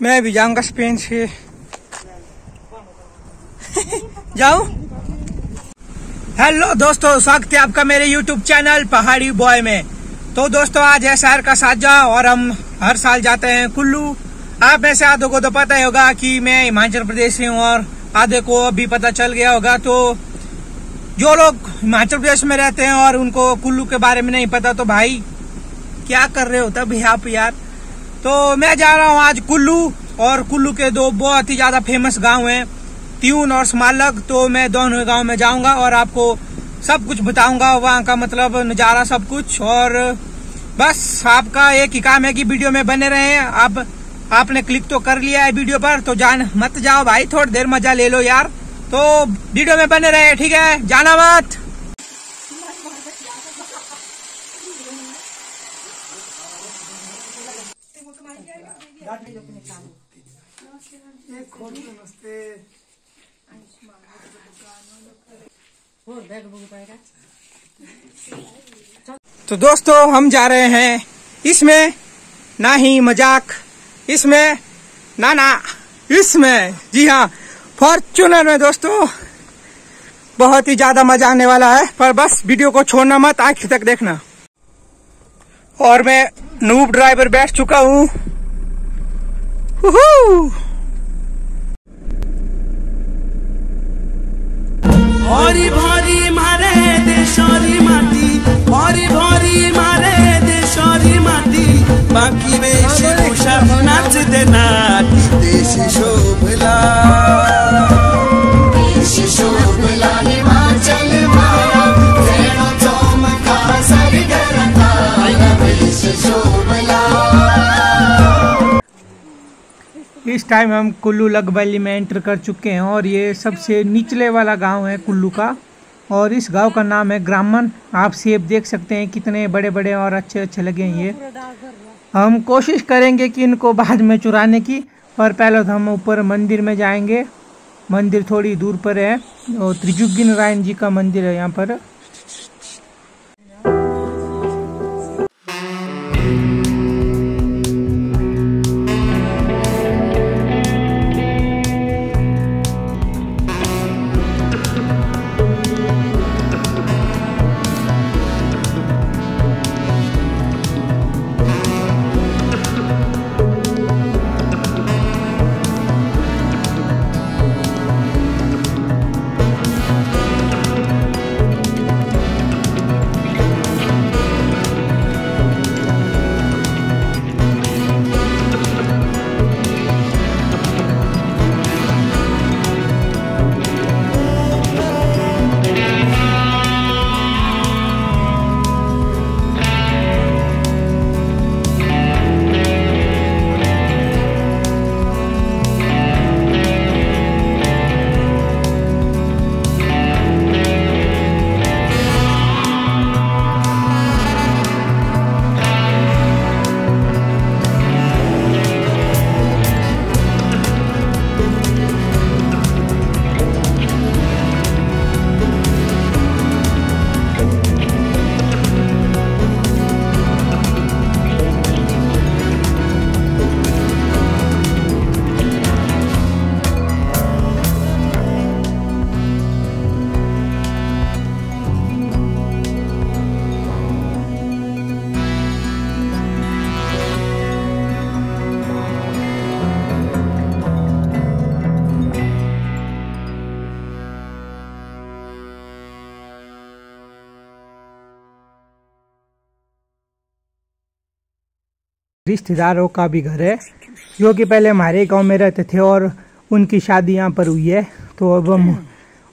मैं भी जाऊँगा स्पेन से। जाऊँ? हेलो दोस्तों, स्वागत है आपका मेरे यूट्यूब चैनल पहाड़ी बॉय में। तो दोस्तों, आज है शहर का साजा और हम हर साल जाते हैं कुल्लू। आप में से आधों को तो पता ही होगा कि मैं हिमाचल प्रदेश से हूँ और आधे को अभी पता चल गया होगा। तो जो लोग हिमाचल प्रदेश में रहते हैं और उनको कुल्लू के बारे में नहीं पता तो भाई, क्या कर रहे हो तब आप यार? तो मैं जा रहा हूँ आज कुल्लू, और कुल्लू के दो बहुत ही ज़्यादा फ़ेमस गाँव हैं, त्यून और स्मालक तो मैं दोनों गाँव में जाऊँगा और आपको सब कुछ बताऊँगा। वहाँ का मतलब नज़ारा सब कुछ, और बस आपका एक ही काम है कि वीडियो में बने रहे। आप आपने क्लिक तो कर लिया है वीडियो पर तो जान मत जाओ भाई, थोड़ी देर मज़ा ले लो यार। तो वीडियो में बने रहे, ठीक है? जाना मत। तो दोस्तों हम जा रहे हैं। इसमें ना ही मज़ाक इसमें ना ना इसमें। जी हाँ फॉर्चूनर में दोस्तों बहुत ही ज़्यादा मज़ा आने वाला है। पर बस वीडियो को छोड़ना मत आखिर तक देखना। और मैं नूब ड्राइवर बैठ चुका हूँ। ভরি ভরি মারে দেশরি মাটি, ভরি ভরি মারে দেশরি মাটি। বাকি বেশি উষা নাচতে নাটি দেশি শোভলা। इस टाइम हम कुल्लू लग वैली में एंटर कर चुके हैं और ये सबसे निचले वाला गाँव है कुल्लू का। और इस गाँव का नाम है ग्रामन। आप सेब देख सकते हैं कितने बड़े बड़े और अच्छे अच्छे लगे हैं ये। हम कोशिश करेंगे कि इनको बाद में चुराने की, पर पहले तो हम ऊपर मंदिर में जाएँगे। मंदिर थोड़ी दूर पर है, और त्रिजुगी नारायण जी का मंदिर है यहाँ पर। रिश्तेदारों का भी घर है जो कि पहले हमारे गाँव में रहते थे और उनकी शादी यहाँ पर हुई है तो अब हम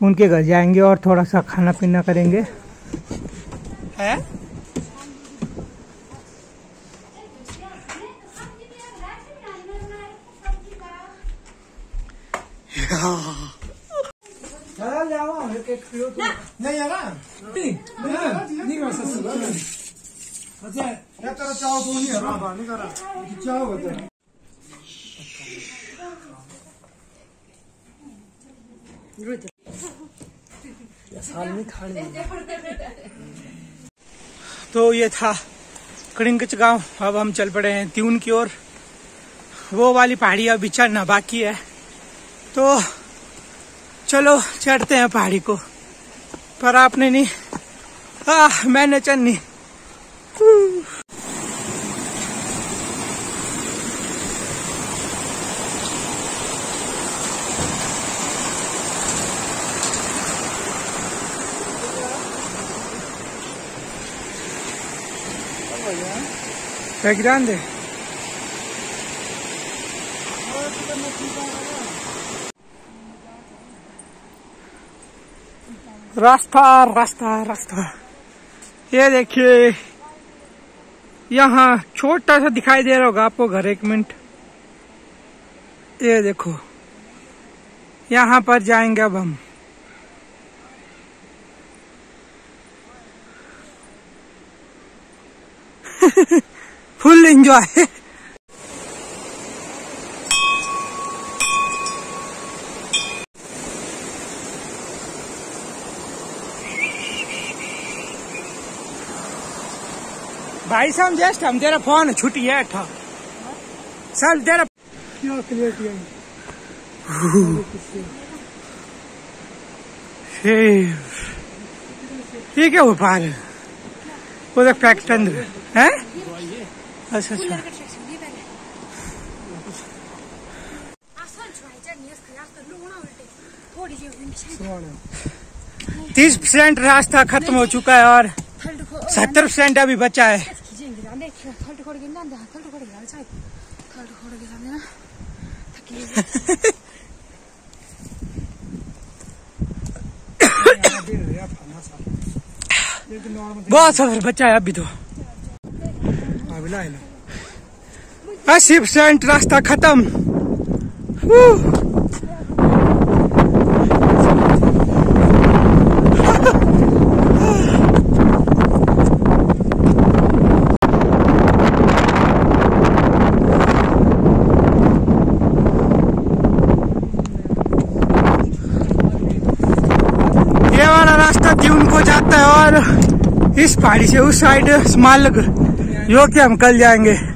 उनके घर जाएँगे और थोड़ा सा खाना पीना करेंगे है नहीं तेरा चाव तो नहीं करा चाव होता तो ये था कड़िंगच गाँव। अब हम चल पड़े हैं त्यून की ओर। वो वाली पहाड़ी अभी चढ़ना बाकी है। तो चलो चढ़ते हैं पहाड़ी को। पर आपने नहीं। आ, मैंने चढ़नी। È grande. रास्ता रास्ता रास्ता ये देखिए, यहाँ छोटा सा दिखाई दे रहा होगा आपको घर एक मिनट। ये देखो, यहाँ पर जाएँगे अब हम। Full enjoy. भाई साहब जस्ट हम तेरा फ़ोन छुट्टी है अठा सर तेरा क्या है? ठीक है वो पार उधर फैक्ट अंदर है? अच्छा अच्छा तीस परसेंट रास्ता खत्म हो चुका है और सत्तर परसेंट अभी बचा है बहुत सफ़र बचा है अभी तो अभी ला लो अस्सी परसेंट रास्ता खत्म। जाता है और इस पहाड़ी से उस साइड स्मालग जो कि हम कल जाएँगे।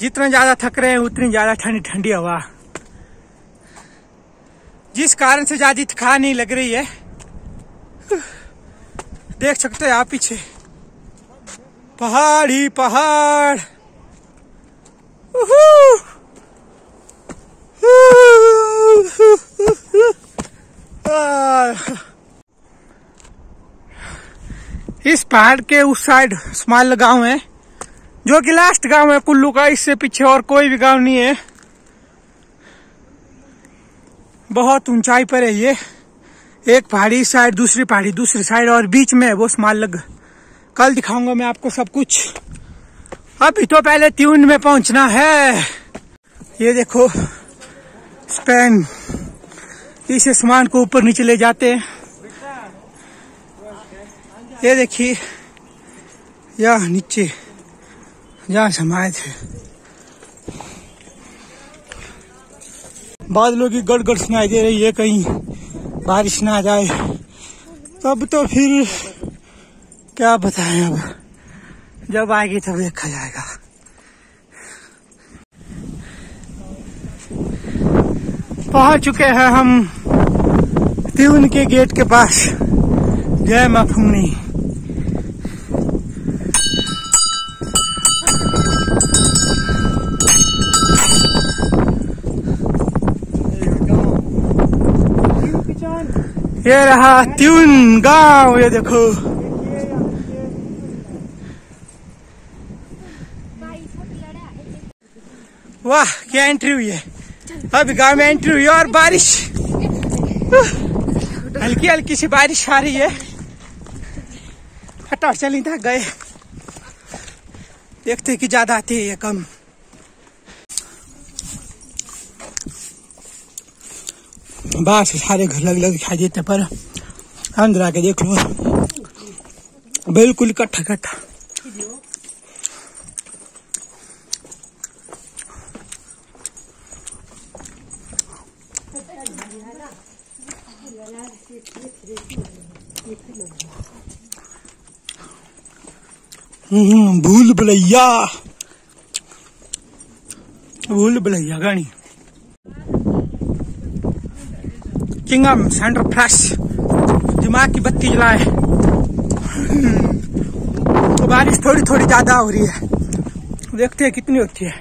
जितना ज़्यादा थक रहे हैं, उतनी ज़्यादा ठंडी ठंडी हवा। जिस कारण से ज़्यादा थकान नहीं लग रही है, देख सकते हैं आप पीछे। पहाड़ पहाड़। इस पहाड़ के उस साइड स्मॉल गाँव है। जो कि लास्ट गाँव है कुल्लू का, इससे पीछे और कोई भी गाँव नहीं है। बहुत ऊंचाई पर है ये। एक पहाड़ी इस साइड दूसरी पहाड़ी, दूसरी साइड और बीच में है वो लग कल दिखाऊँगा मैं आपको सब कुछ। अभी तो पहले त्यून में पहुँचना है। ये देखो स्पेन इस सामान को ऊपर नीचे ले जाते हैं। ये देखिए यहाँ नीचे। जहाँ समाये थे। बादलों की गड़गड़ सुनाई दे रही है कहीं। बारिश ना आ जाए। तब तो फिर क्या बताएँ अब। जब आएगी तब देखा जाएगा। पहुँच चुके हैं हम त्यून के गेट के पास। जय माँ ये रहा त्यून गाँव, ये देखो। वाह, क्या एंट्री हुई है? अभी गाँव में एंट्री हुई है और बारिश। हल्की हल्की सी बारिश आ रही है। फटाफट चली था गए। देखते कि ज़्यादा आती है या कम। बाहर से सारे घर लग लग दिखाई देते पर अंदर आके देख लो। बिल्कुल इकट्ठा इकट्ठा। हम्म, भूल भुलैया। भूल भुलैया गानी किंगम सेंटर फ्रेश दिमाग की बत्ती जलाए। तो बारिश थोड़ी थोड़ी ज़्यादा हो रही है। देखते हैं कितनी होती है।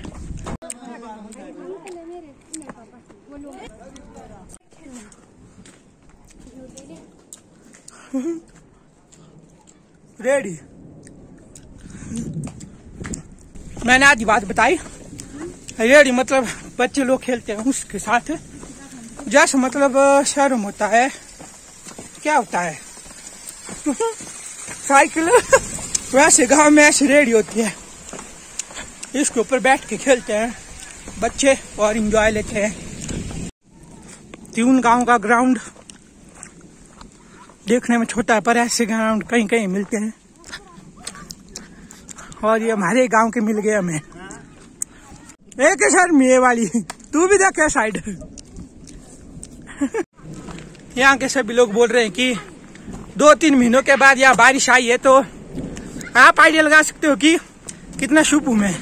रेडी मैंने आज बात बताई। रेडी मतलब बच्चे लोग खेलते हैं, उसके साथ। जैसे मतलब शर्म होता है। क्या होता है? साइकिल। वैसे गाँव में ऐसी रेडी होती है। इसके ऊपर बैठ के खेलते हैं। बच्चे और इंजॉय लेते हैं। त्यून गाँव का ग्राउंड देखने में छोटा है, पर ऐसे ग्राउंड कहीं कहीं मिलते हैं। और ये हमारे गाँव के मिल गए हमें। एक सर ये वाली। तू भी देख साइड यहाँ के सभी लोग बोल रहे हैं कि दो तीन महीनों के बाद यहाँ बारिश आई है तो आप आइडिया लगा सकते हो कि कितना शुभ हूँ मैं?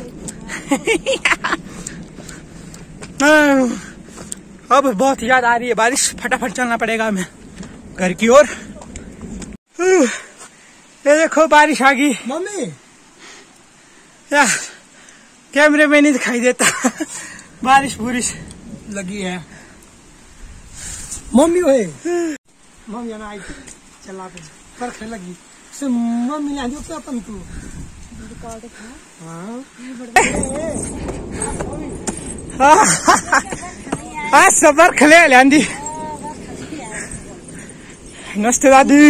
हाँ, अब बहुत याद आ रही है बारिश। फटाफट चलना पड़ेगा हमें घर की ओर। ये देखो बारिश आ गई। मम्मी! या कैमरे में नहीं दिखाई देता। बारिश बुरिश। लगी है। मम्मी होए मम्मी ना आई चला के परखे लगी। से मम्मी ना जो क्या अपन तू? हाँ। आज सबर खले लियांदी नमस्ते दादी।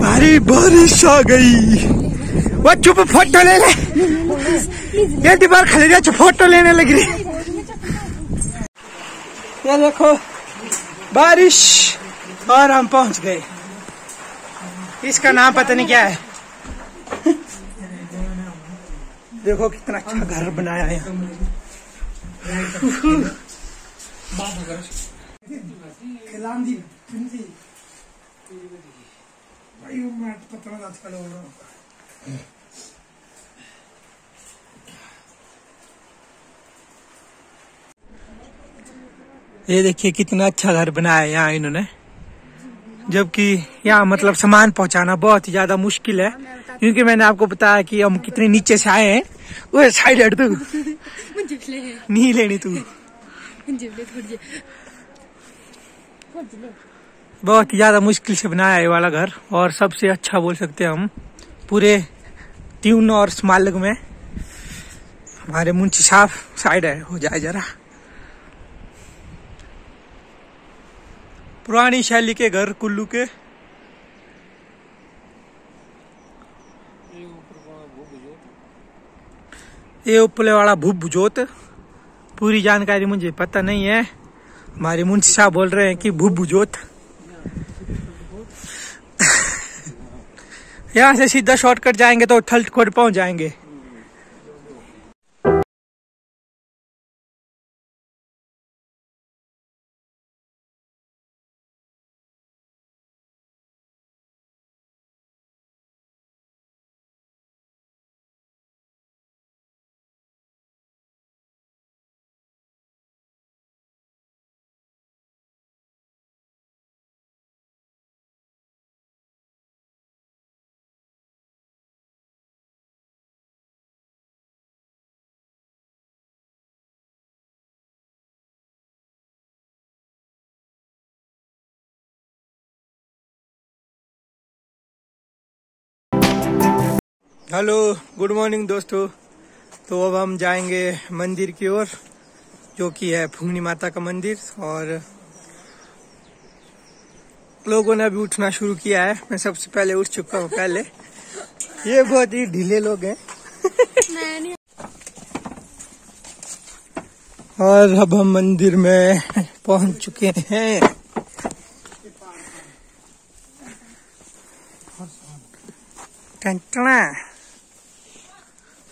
भारी बारिश आ गई। वो चुप फ़ोटो ले ले। ये दीवार जा फ़ोटो लेने लग रही। ये देखो, बारिश और हम पहुँच गए। इसका नाम पता नहीं क्या है। देखो कितना अच्छा घर बनाया है। भाई मैं पता ना चलो ये देखिए कितना अच्छा घर बनाया है यहाँ इन्होंने। जबकि यहाँ मतलब सामान पहुंचाना बहुत ही ज़्यादा मुश्किल है। क्योंकि मैंने आपको बताया कि हम कितने नीचे से आए हैं। वो साइड हट तू। नहीं लेनी तू। बहुत ही ज़्यादा मुश्किल से बनाया है ये वाला घर। और सबसे अच्छा बोल सकते हैं हम पूरे ट्यून और स्मालक में। हमारे मुंशी साहब साइड है। हो जाए जरा। पुरानी शैली के घर कुल्लू के। ये उपले वाला भूप जोत पूरी जानकारी मुझे पता नहीं है। हमारे मुंशी साहब बोल रहे हैं कि भूप जोत यहाँ से सीधा शॉर्टकट जाएँगे तो थलकोट पहुँच जाएँगे। हेलो, गुड मॉर्निंग दोस्तों। तो अब हम जाएँगे मंदिर की ओर, जो कि है फुंगनी माता का मंदिर, और लोगों ने अभी उठना शुरू किया है। मैं सबसे पहले उठ चुका हूँ पहले। ये बहुत ही ढीले लोग हैं। और अब हम मंदिर में पहुँच चुके हैं। टंटना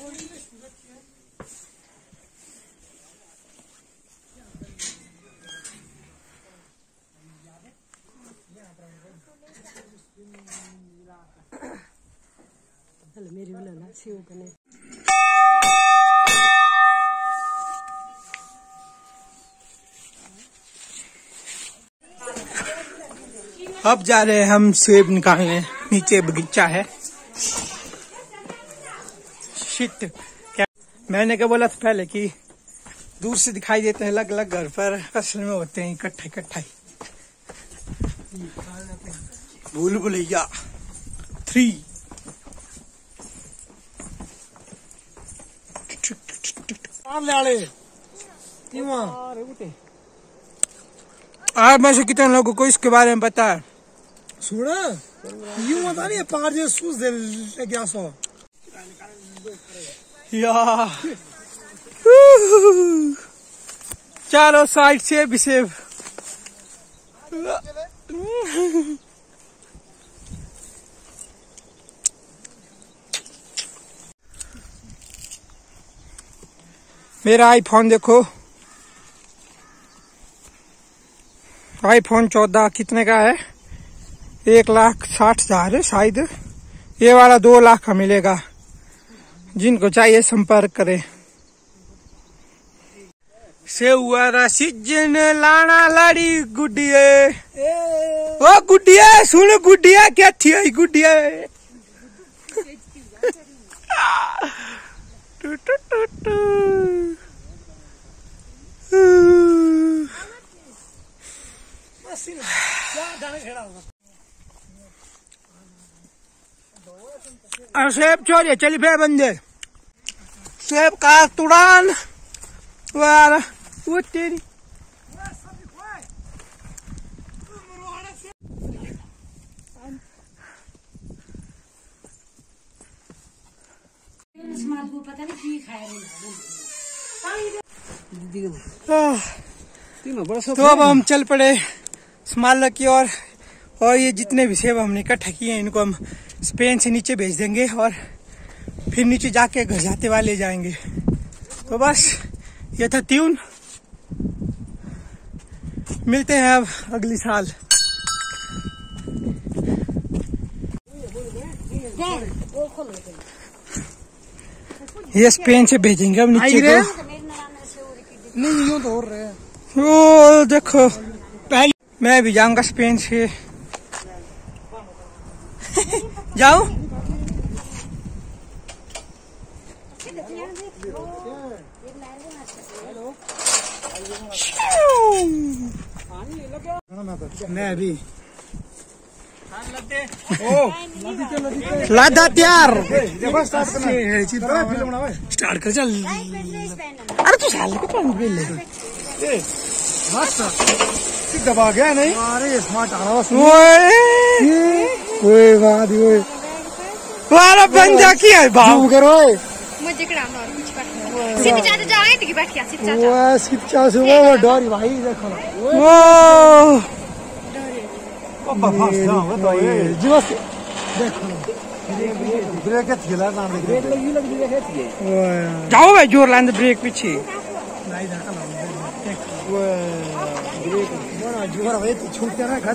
इन भी अब जा रहे हैं हम सेब निकालने नीचे बगीचा है। शिट क्या मैंने क्या बोला था पहले कि दूर से दिखाई देते हैं अलग अलग घर पर असल में होते हैं इकट्ठे इकट्ठा। ही भूल भुलैया। थ्री आप में से कितने लोगों को इसके बारे में पता है? सुन? यूँ होता नहीं पार जो सूस दे गया सो। या चारों साइड से भी मेरा आईफोन देखो। आईफोन चौदह कितने का है? एक लाख साठ हज़ार है शायद। ये वाला दो लाख का मिलेगा। जिनको चाहिए संपर्क करें। सेवा सीज़न लाना लाड़ी गुडिये। ओ गुडिया सुन गुडिया क्या थी आई गुडिया? टू टू सेब छोड़िए चल पे बंदे। सेब का तुड़ान वार तेरी। तो अब हम चल पड़े स्माल की ओर। और, और ये जितने भी सेब हमने इकट्ठा किए हैं इनको हम स्पेन से नीचे भेज देंगे और फिर नीचे जाके घर जाते वाले जाएँगे। तो बस ये था ट्यून। मिलते हैं अब अगली साल। ये स्पेन से भेजेंगे हम नीचे को नहीं यूँ तो हो रहे ओ देखो पहले मैं भी जाऊँगा स्पेन से। मैं भी लादा त्यार। है स्टार्ट कर चल। अरे तू साल को पानी पी ले। दबा गया नहीं? अरे स्मार्ट आ रहा ओए ओए। ओए वाला बंदा की है बाबू करो ओए। मुझे कराना और कुछ करना सिर्फ़ चाचा जाए टिकी बैठ गया सिर्फ़ चाचा। वो सिच्चा से वो डर भाई देखो। ओ। ये जो से देखो। ब्रेक के ना ब्रेक लगी लगी देखे ओए। जाओ भाई ज़ोर लांद ब्रेक पीछे। नहीं देखा ना वो ब्रेक। बड़ा ज़ोर माल चला रहा है कर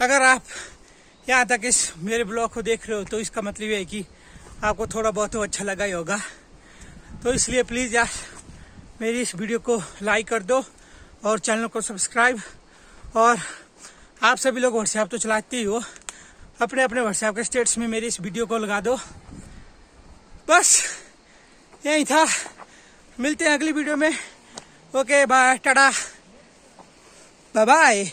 अगर आप यहाँ तक इस मेरे ब्लॉग को देख रहे हो तो इसका मतलब है कि आपको थोड़ा बहुत तो अच्छा लगा ही होगा। तो इसलिए प्लीज़ यार, मेरी इस वीडियो को लाइक कर दो और चैनल को सब्सक्राइब और आप सभी लोग व्हाट्सएप तो चलाते ही हो अपने अपने व्हाट्सएप के स्टेटस में मेरी इस वीडियो को लगा दो। बस, यही था। मिलते हैं अगली वीडियो में। Okay bye tata bye